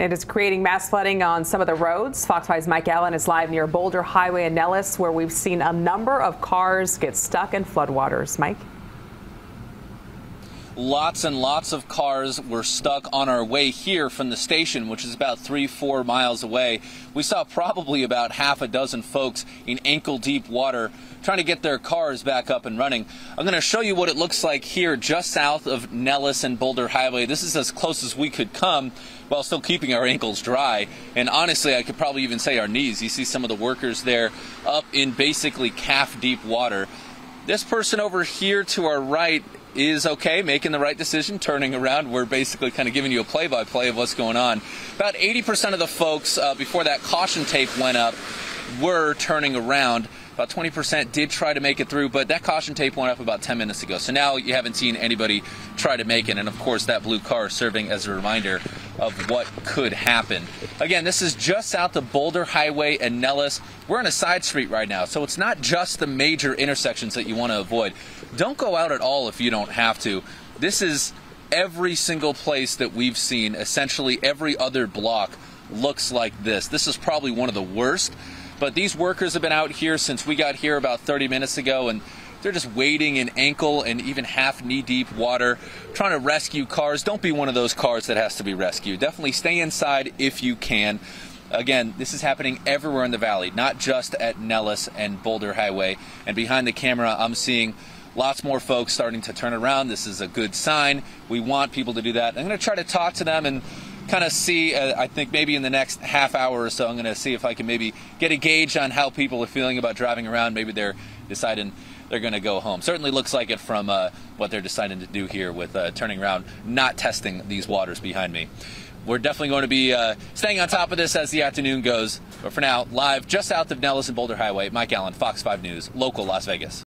And it is creating mass flooding on some of the roads. Fox 5's Mike Allen is live near Boulder Highway in Nellis, where we've seen a number of cars get stuck in floodwaters. Mike? Lots and lots of cars were stuck on our way here from the station, which is about three, four miles away. We saw probably about half a dozen folks in ankle deep water trying to get their cars back up and running. I'm going to show you what it looks like here just south of Nellis and Boulder Highway. This is as close as we could come while still keeping our ankles dry. And honestly, I could probably even say our knees. You see some of the workers there up in basically calf deep water. This person over here to our right is okay, making the right decision, turning around. We're basically kind of giving you a play by play of what's going on. About 80% of the folks, uh, before that caution tape went up, were turning around. About 20% did try to make it through, but that caution tape went up about 10 minutes ago. So now you haven't seen anybody try to make it. And of course, that blue car serving as a reminder of what could happen. Again, this is just south of Boulder Highway and Nellis. We're on a side street right now, so it's not just the major intersections that you want to avoid. Don't go out at all if you don't have to. This is every single place that we've seen, essentially every other block looks like this. This is probably one of the worst. But these workers have been out here since we got here about 30 minutes ago, and they're just wading in ankle and even half knee deep water, trying to rescue cars. Don't be one of those cars that has to be rescued. Definitely stay inside if you can. Again, this is happening everywhere in the valley, not just at Nellis and Boulder Highway. And behind the camera, I'm seeing lots more folks starting to turn around. This is a good sign. We want people to do that. I'm going to try to talk to them and kind of see, uh, I think maybe in the next half hour or so, I'm going to see if I can maybe get a gauge on how people are feeling about driving around. Maybe they're deciding they're going to go home. Certainly looks like it from uh, what they're deciding to do here with uh, turning around, not testing these waters behind me. We're definitely going to be uh, staying on top of this as the afternoon goes. But for now, live just south of Nellis and Boulder Highway, Mike Allen, Fox 5 News, local Las Vegas.